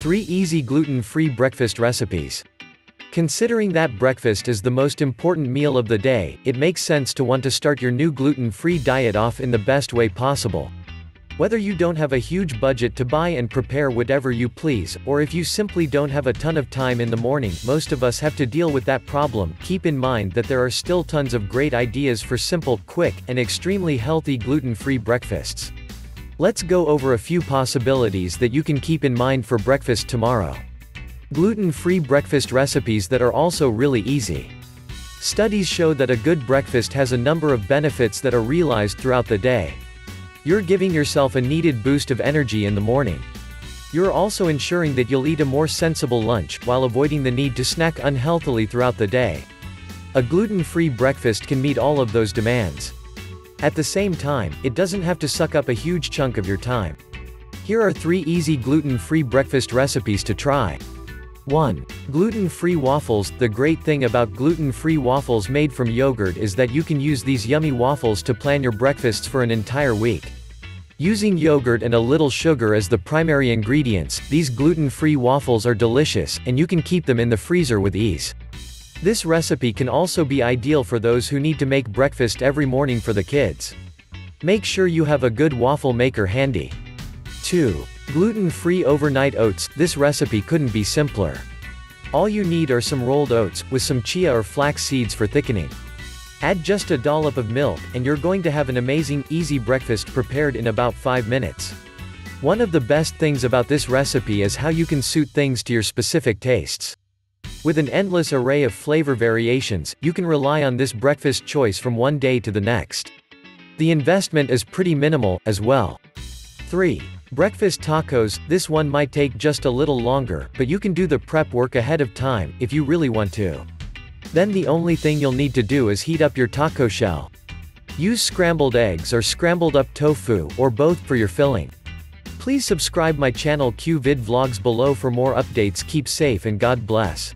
3 Easy Gluten-Free Breakfast Recipes. Considering that breakfast is the most important meal of the day, it makes sense to want to start your new gluten-free diet off in the best way possible. Whether you don't have a huge budget to buy and prepare whatever you please, or if you simply don't have a ton of time in the morning, most of us have to deal with that problem, keep in mind that there are still tons of great ideas for simple, quick, and extremely healthy gluten-free breakfasts. Let's go over a few possibilities that you can keep in mind for breakfast tomorrow. Gluten-free breakfast recipes that are also really easy. Studies show that a good breakfast has a number of benefits that are realized throughout the day. You're giving yourself a needed boost of energy in the morning. You're also ensuring that you'll eat a more sensible lunch, while avoiding the need to snack unhealthily throughout the day. A gluten-free breakfast can meet all of those demands. At the same time, it doesn't have to suck up a huge chunk of your time. Here are 3 easy gluten-free breakfast recipes to try. 1. Gluten-free waffles The great thing about gluten-free waffles made from yogurt is that you can use these yummy waffles to plan your breakfasts for an entire week. Using yogurt and a little sugar as the primary ingredients, these gluten-free waffles are delicious, and you can keep them in the freezer with ease. This recipe can also be ideal for those who need to make breakfast every morning for the kids. Make sure you have a good waffle maker handy. 2. Gluten-free overnight oats, this recipe couldn't be simpler. All you need are some rolled oats, with some chia or flax seeds for thickening. Add just a dollop of milk, and you're going to have an amazing, easy breakfast prepared in about 5 minutes. One of the best things about this recipe is how you can suit things to your specific tastes. With an endless array of flavor variations, you can rely on this breakfast choice from one day to the next. The investment is pretty minimal, as well. 3. Breakfast tacos, this one might take just a little longer, but you can do the prep work ahead of time, if you really want to. Then the only thing you'll need to do is heat up your taco shell. Use scrambled eggs or scrambled up tofu, or both for your filling. Please subscribe my channel QVid Vlogs below for more updates keep safe and God bless.